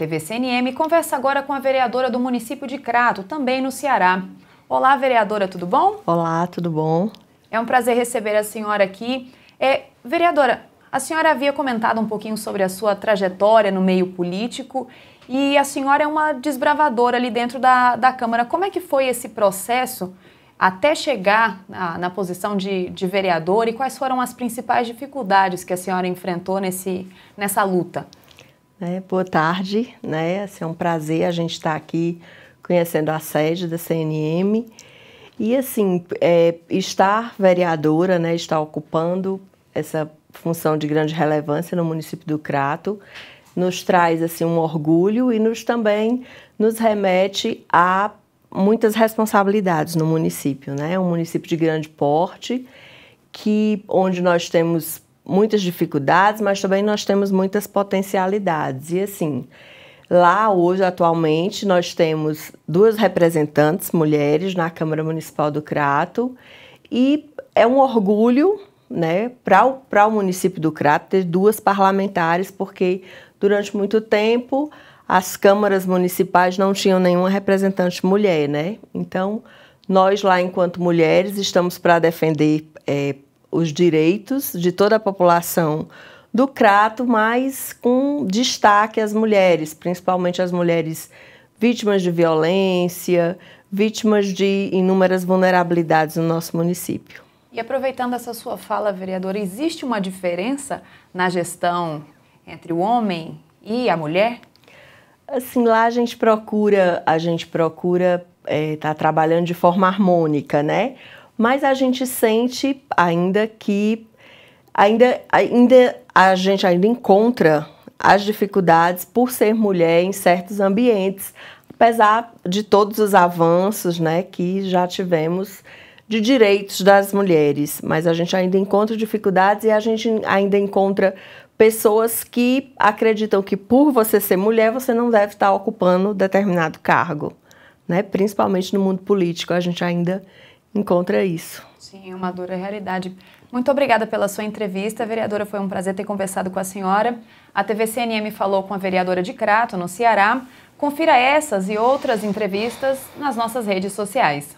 TV CNM conversa agora com a vereadora do município de Crato, também no Ceará. Olá, vereadora, tudo bom? Olá, tudo bom? É um prazer receber a senhora aqui. É, vereadora, a senhora havia comentado um pouquinho sobre a sua trajetória no meio político e a senhora é uma desbravadora ali dentro da, da Câmara. Como é que foi esse processo até chegar na, na posição de, de vereadora e quais foram as principais dificuldades que a senhora enfrentou nesse, nessa luta? É, boa tarde, né? Assim, é um prazer a gente estar aqui conhecendo a sede da CNM. E assim, é, estar vereadora, né, estar ocupando essa função de grande relevância no município do Crato, nos traz assim um orgulho e nos também nos remete a muitas responsabilidades no município, né? É um município de grande porte, que onde nós temos muitas dificuldades, mas também nós temos muitas potencialidades. E assim, lá hoje, atualmente, nós temos duas representantes mulheres na Câmara Municipal do Crato e é um orgulho né, para o município do Crato ter duas parlamentares, porque durante muito tempo as câmaras municipais não tinham nenhuma representante mulher, né? Então, nós lá, enquanto mulheres, estamos para defender é, os direitos de toda a população do Crato, mas com destaque às mulheres, principalmente as mulheres vítimas de violência, vítimas de inúmeras vulnerabilidades no nosso município. E aproveitando essa sua fala, vereadora, existe uma diferença na gestão entre o homem e a mulher? Assim, lá a gente procura, a gente procura estar é, tá trabalhando de forma harmônica, né? Mas a gente sente ainda que ainda, ainda a gente ainda encontra as dificuldades por ser mulher em certos ambientes, apesar de todos os avanços né, que já tivemos de direitos das mulheres, mas a gente ainda encontra dificuldades e a gente ainda encontra pessoas que acreditam que por você ser mulher você não deve estar ocupando determinado cargo, né? Principalmente no mundo político a gente ainda encontra isso. Sim, uma dura realidade. Muito obrigada pela sua entrevista, vereadora. Foi um prazer ter conversado com a senhora. A TV CNM falou com a vereadora de Crato, no Ceará. Confira essas e outras entrevistas nas nossas redes sociais.